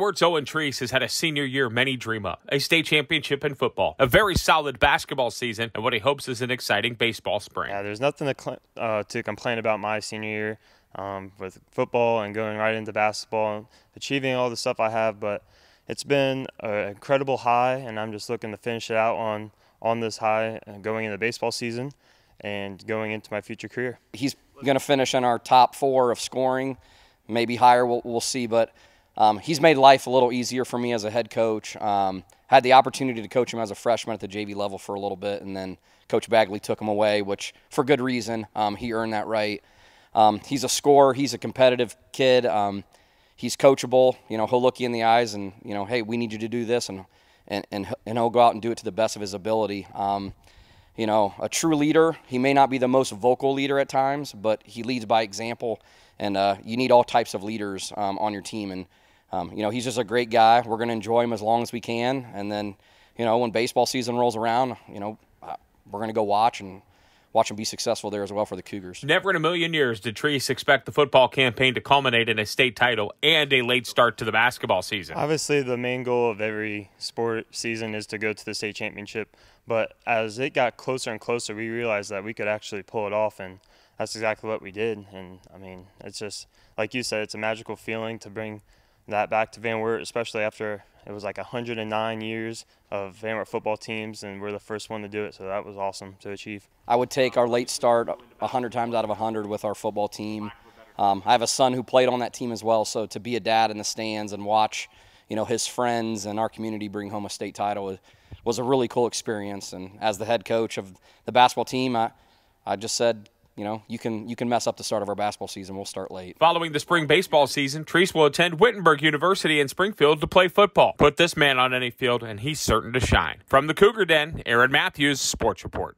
Sports Owen Treece has had a senior year many dream of a state championship in football, a very solid basketball season, and what he hopes is an exciting baseball spring. Yeah, there's nothing to, cl- uh, to complain about my senior year um, with football and going right into basketball and achieving all the stuff I have, but it's been an incredible high, and I'm just looking to finish it out on, on this high going into baseball season and going into my future career. He's going to finish in our top four of scoring, maybe higher, we'll, we'll see, but – um, he's made life a little easier for me as a head coach. Um, had the opportunity to coach him as a freshman at the JV level for a little bit, and then Coach Bagley took him away, which for good reason. Um, he earned that right. Um, he's a scorer. He's a competitive kid. Um, he's coachable. You know, he'll look you in the eyes and you know, hey, we need you to do this, and and and, and he'll go out and do it to the best of his ability. Um, you know, a true leader. He may not be the most vocal leader at times, but he leads by example. And uh, you need all types of leaders on your team. And um, you know, he's just a great guy. We're going to enjoy him as long as we can. And then, you know, when baseball season rolls around, you know, uh, we're going to go watch and watch him be successful there as well for the Cougars. Never in a million years did Treece expect the football campaign to culminate in a state title and a late start to the basketball season. Obviously, the main goal of every sport season is to go to the state championship. But as it got closer and closer, we realized that we could actually pull it off, and that's exactly what we did. And I mean, it's just like you said, it's a magical feeling to bring that back to Van Wert, especially after it was like 109 years of Van Wert football teams, and we're the first one to do it. So that was awesome to achieve. I would take our late start 100 times out of 100 with our football team. Um, I have a son who played on that team as well, so to be a dad in the stands and watch, you know, his friends and our community bring home a state title was a really cool experience. And as the head coach of the basketball team, I, I just said, you know, you can you can mess up the start of our basketball season. We'll start late. Following the spring baseball season, Treece will attend Wittenberg University in Springfield to play football. Put this man on any field, and he's certain to shine. From the Cougar Den, Aaron Matthews, Sports Report.